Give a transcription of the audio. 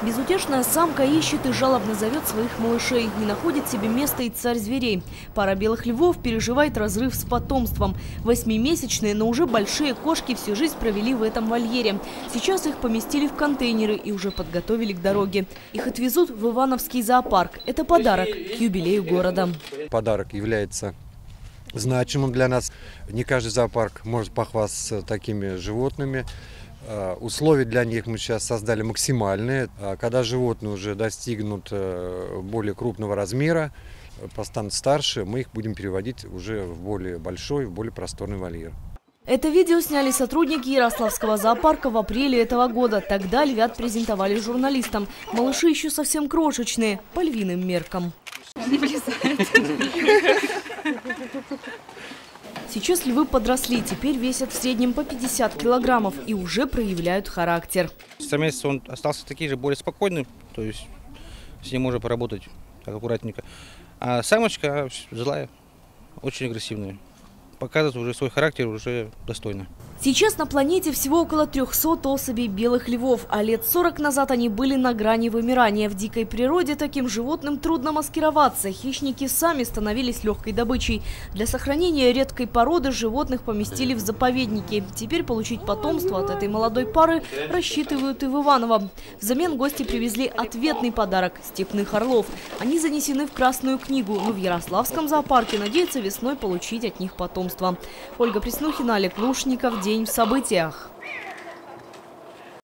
Безутешная самка ищет и жалобно зовет своих малышей. Не находит себе места и царь зверей. Пара белых львов переживает разрыв с потомством. Восьмимесячные, но уже большие кошки всю жизнь провели в этом вольере. Сейчас их поместили в контейнеры и уже подготовили к дороге. Их отвезут в Ивановский зоопарк. Это подарок к юбилею города. Подарок является значимым для нас. Не каждый зоопарк может похвастаться такими животными. Э, Условия для них мы сейчас создали максимальные. А Когда животные уже достигнут э, более крупного размера, э, постанут старше, мы их будем переводить уже в более большой, в более просторный вольер. Это видео сняли сотрудники Ярославского зоопарка в апреле этого года. Тогда львят презентовали журналистам. Малыши еще совсем крошечные, по львиным меркам. Сейчас львы подросли, теперь весят в среднем по 50 килограммов и уже проявляют характер. Самец он остался такой же, более спокойный, то есть с ним можно поработать так аккуратненько. А самочка злая, очень агрессивная. Показывает уже свой характер уже достойно. Сейчас на планете всего около 300 особей белых львов, а лет 40 назад они были на грани вымирания. В дикой природе таким животным трудно маскироваться. Хищники сами становились легкой добычей. Для сохранения редкой породы животных поместили в заповедники. Теперь получить потомство от этой молодой пары рассчитывают и в Иваново. Взамен гости привезли ответный подарок – степных орлов. Они занесены в Красную книгу, но в Ярославском зоопарке надеются весной получить от них потомство. Ольга Преснухина, Олег Лушников. День в событиях.